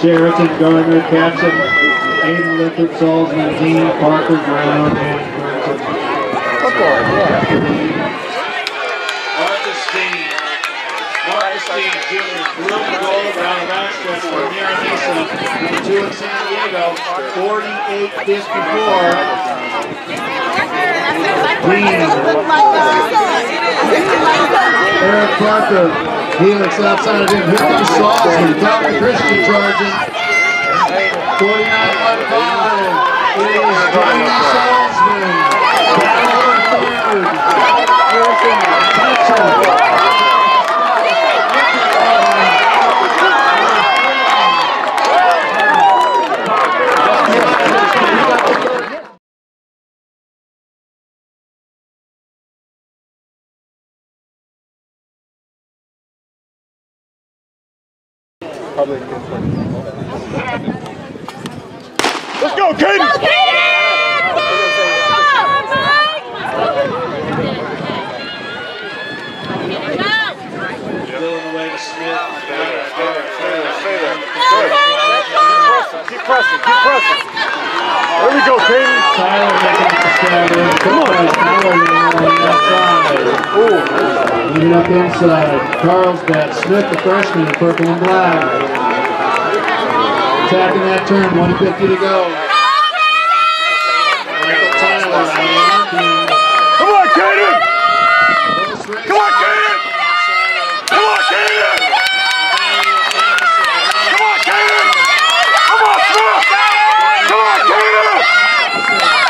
Sheridan, Garner, Capson, Aiden Lippert, Salzman, Dean, Parker, Brown, and Marcus Dean. Marcus Dean Jr. Brilliant goal around round stretch for Mira Mesa. Number two in San Diego. 48-54. Eric Parker, Helix outside of him. Here comes Salzman, Calvin Christian charging. 49-15. Let's go, Katie! Dylan away. Keep pressing, keep pressing. There we go, Katie. Tyler making the stab. Come on. Tyler on the outside. Ooh. Getting up inside. Carlsbad Smith, the freshman in purple and black. Attacking that turn, 150 to go. Come on, Caden! Come on, Caden! Come on, Caden! Come on, Caden! Come on, Smith! Come on, Caden!